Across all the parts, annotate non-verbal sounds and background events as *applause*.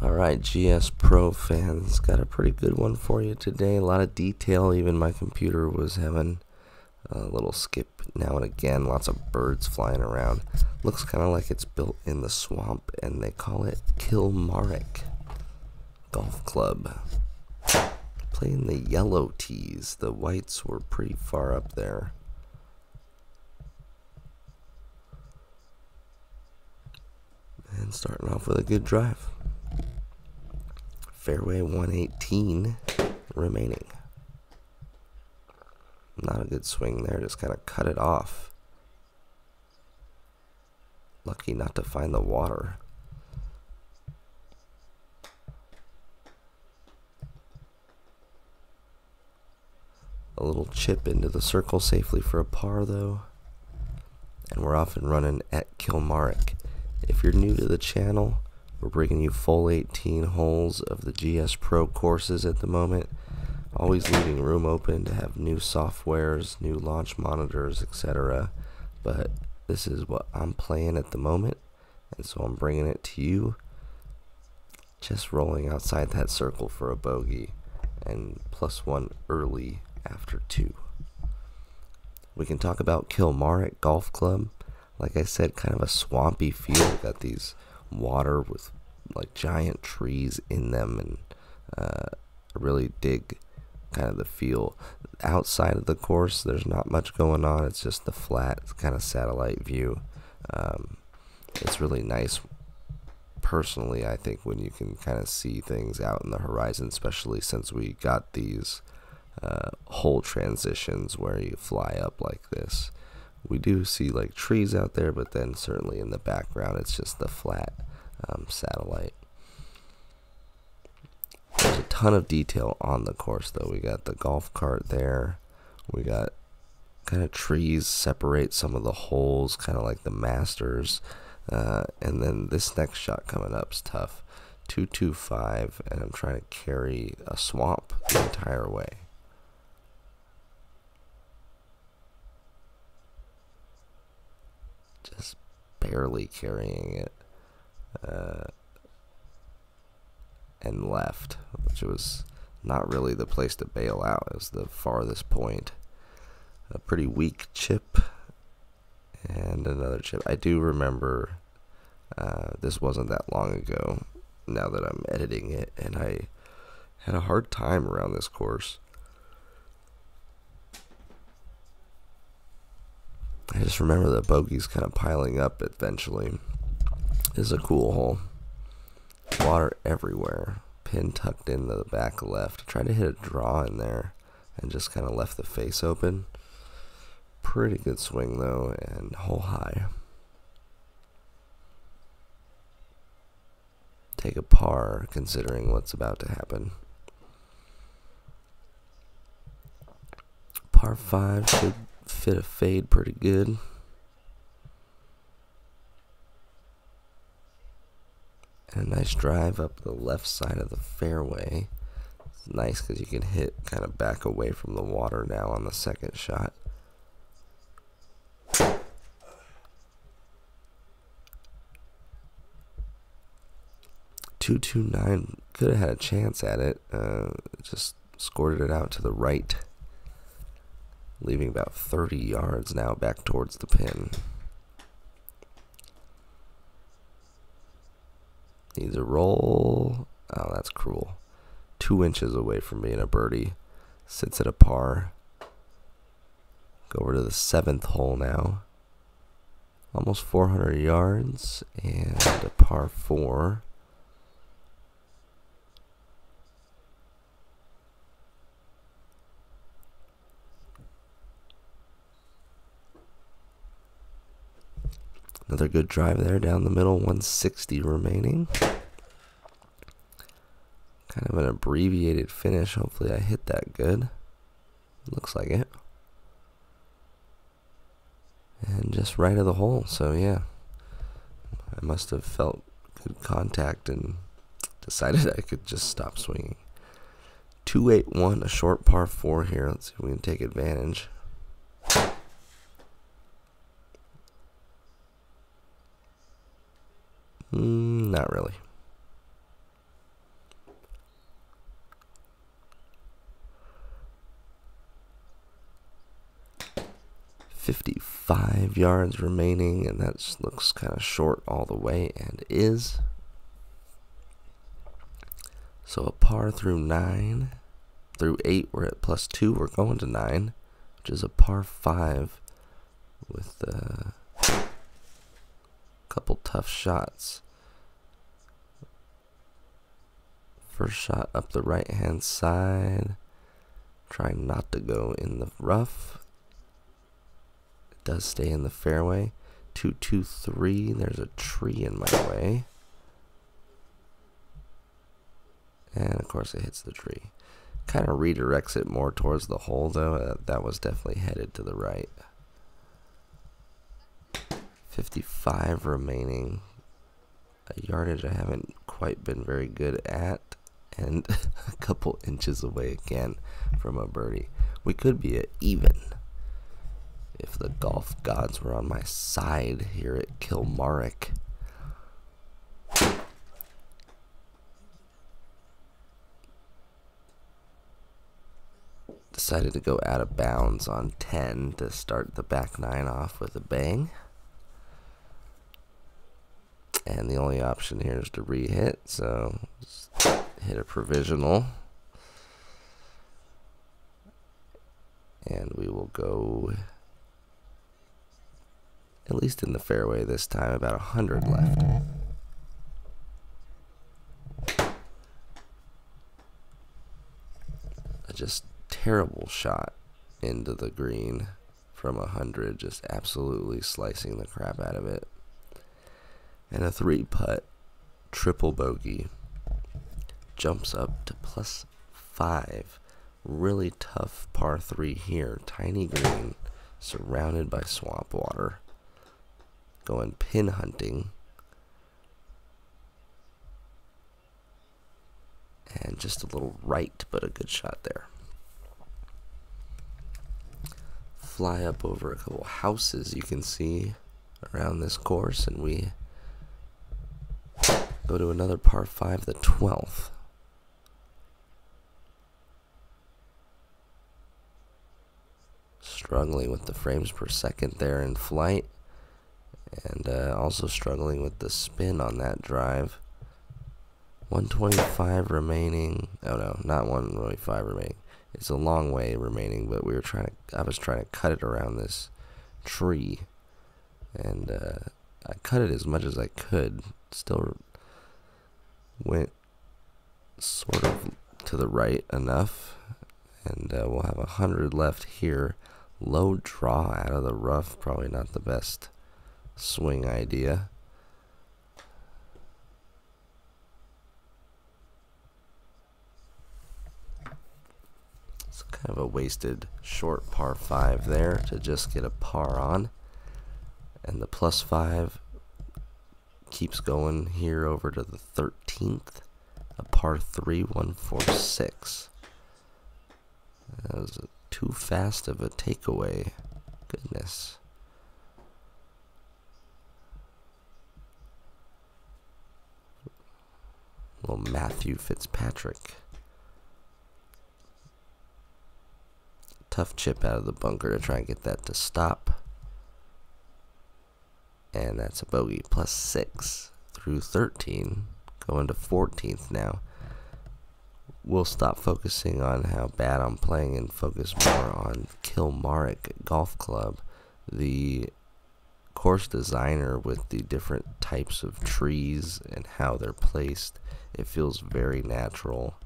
Alright, GS Pro fans, got a pretty good one for you today. A lot of detail, even my computer was having a little skip now and again. Lots of birds flying around. Looks kind of like it's built in the swamp, and they call it Kilmaric Golf Club. Playing the yellow tees. The whites were pretty far up there. And starting off with a good drive fairway 118 remaining. Not a good swing there, just kind of cut it off. Lucky not to find the water. A little chip into the circle safely for a par though. And we're off and running at Kilmaric. If you're new to the channel, we're bringing you full 18 holes of the GS Pro courses at the moment. Always leaving room open to have new softwares, new launch monitors, etc. But this is what I'm playing at the moment, and so I'm bringing it to you. Just rolling outside that circle for a bogey, and plus one early after two. We can talk about Kilmaric Golf Club. Like I said, kind of a swampy feel. Got these water with like giant trees in them, and uh, really dig kind of the feel. Outside of the course, there's not much going on. It's just the flat kind of satellite view. Um, it's really nice. Personally, I think when you can kind of see things out in the horizon, especially since we got these uh, hole transitions where you fly up like this we do see like trees out there, but then certainly in the background it's just the flat um, satellite. There's a ton of detail on the course though. We got the golf cart there. We got kind of trees separate some of the holes, kind of like the Masters. Uh, and then this next shot coming up is tough. 225, and I'm trying to carry a swamp the entire way. just barely carrying it uh, and left, which was not really the place to bail out. It was the farthest point. A pretty weak chip and another chip. I do remember uh, this wasn't that long ago. Now that I'm editing it, and I had a hard time around this course. I just remember the bogeys kind of piling up eventually. This is a cool hole. Water everywhere. Pin tucked into the back left. I tried to hit a draw in there and just kind of left the face open. Pretty good swing though, and hole high. Take a par considering what's about to happen. Par 5 should fit a fade pretty good. And a nice drive up the left side of the fairway. It's nice because you can hit kind of back away from the water now on the second shot. Two two nine could have had a chance at it. Uh, just scored it out to the right leaving about 30 yards now back towards the pin. Needs a roll. Oh, that's cruel. Two inches away from being a birdie. Sits at a par. Go over to the seventh hole now. Almost 400 yards and a par four. Another good drive there down the middle, 160 remaining. Kind of an abbreviated finish. Hopefully, I hit that good. Looks like it. And just right of the hole. So, yeah. I must have felt good contact and decided I could just stop swinging. 281, a short par 4 here. Let's see if we can take advantage. Mm, not really. Fifty-five yards remaining, and that looks kind of short all the way, and is. So a par through nine, through eight, we're at plus two. We're going to nine, which is a par five with. Uh, couple tough shots. First shot up the right hand side. Trying not to go in the rough. It does stay in the fairway. Two, two, three. There's a tree in my way. And of course it hits the tree. Kind of redirects it more towards the hole though. Uh, that was definitely headed to the right. 55 remaining. A yardage I haven't quite been very good at. And *laughs* a couple inches away again from a birdie. We could be at even if the golf gods were on my side here at Kilmaric. Decided to go out of bounds on 10 to start the back nine off with a bang. And the only option here is to re-hit, so hit a provisional. And we will go at least in the fairway this time, about a 100 left. A just terrible shot into the green from a 100, just absolutely slicing the crap out of it and a three putt triple bogey jumps up to plus five. Really tough par three here. Tiny green, surrounded by swamp water. Going pin hunting. And just a little right, but a good shot there. Fly up over a couple houses you can see around this course, and we Go to another par 5, the 12th. Struggling with the frames per second there in flight. And uh, also struggling with the spin on that drive. 125 remaining. Oh no, not 125 remaining. It's a long way remaining, but we were trying to. I was trying to cut it around this tree, and uh, I cut it as much as I could. Still went sort of to the right enough and uh, we'll have a hundred left here. Low draw out of the rough probably not the best swing idea. It's kind of a wasted short par 5 there to just get a par on. And the plus 5 keeps going here over to the 13th, a par 3, 146. That was too fast of a takeaway. Goodness. Little Matthew Fitzpatrick. Tough chip out of the bunker to try and get that to stop and that's a bogey plus 6 through 13 going to 14th now. We'll stop focusing on how bad I'm playing and focus more on Kilmaric Golf Club the course designer with the different types of trees and how they're placed. It feels very natural.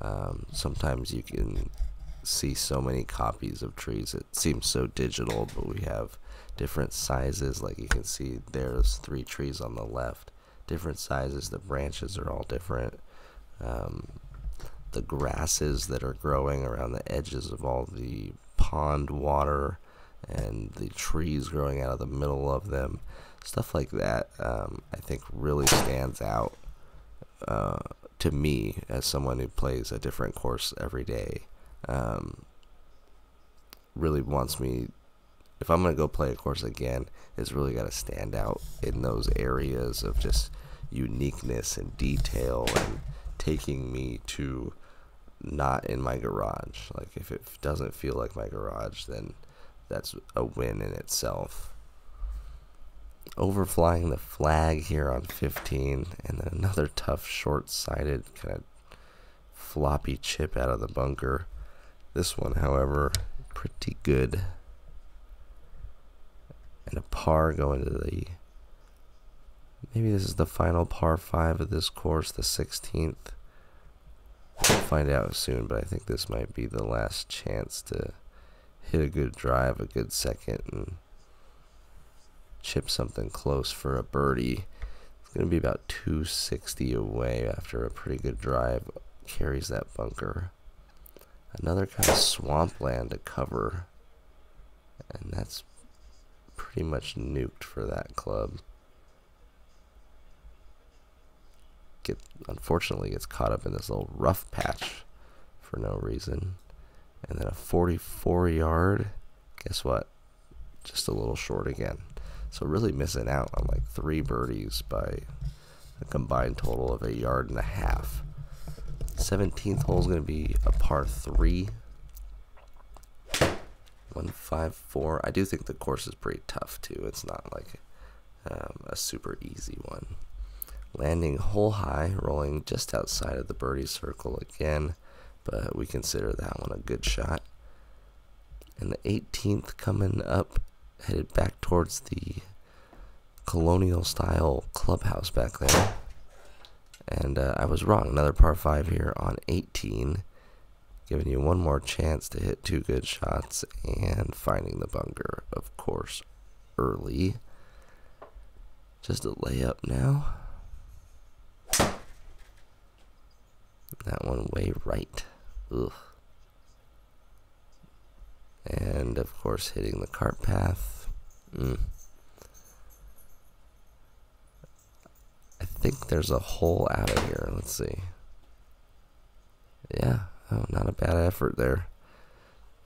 Um, sometimes you can see so many copies of trees. It seems so digital but we have different sizes like you can see there's three trees on the left. Different sizes the branches are all different. Um, the grasses that are growing around the edges of all the pond water and the trees growing out of the middle of them stuff like that um, I think really stands out uh, to me as someone who plays a different course every day. Um, really wants me if I'm gonna go play a course again, it's really got to stand out in those areas of just uniqueness and detail and taking me to not in my garage. Like if it doesn't feel like my garage, then that's a win in itself. Overflying the flag here on 15, and then another *laughs* tough, short-sighted kind of floppy chip out of the bunker. This one, however, pretty good. And a par going to the. Maybe this is the final par 5 of this course, the 16th. We'll find out soon, but I think this might be the last chance to hit a good drive, a good second, and chip something close for a birdie. It's going to be about 260 away after a pretty good drive carries that bunker. Another kind of swampland to cover, and that's pretty much nuked for that club. Get unfortunately gets caught up in this little rough patch for no reason. And then a 44 yard, guess what? Just a little short again. So really missing out on like three birdies by a combined total of a yard and a half. 17th hole is going to be a par 3. 154. I do think the course is pretty tough too. It's not like um, a super easy one. Landing hole high, rolling just outside of the birdie circle again but we consider that one a good shot. And the 18th coming up, headed back towards the colonial style clubhouse back there. And uh, I was wrong. Another par 5 here on 18. Giving you one more chance to hit two good shots and finding the bunker, of course, early. Just a layup now. That one way right. Ugh. And of course, hitting the cart path. Mm. I think there's a hole out of here. Let's see. Yeah, oh, not a bad effort there.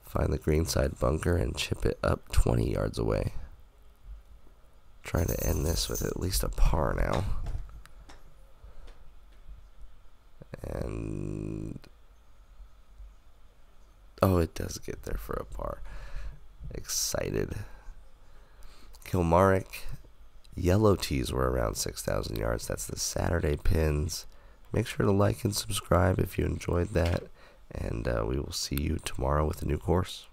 Find the greenside bunker and chip it up 20 yards away. Trying to end this with at least a par now. And Oh, it does get there for a par. Excited. Kilmaric. Yellow tees were around 6,000 yards. That's the Saturday pins. Make sure to like and subscribe if you enjoyed that. And uh, we will see you tomorrow with a new course.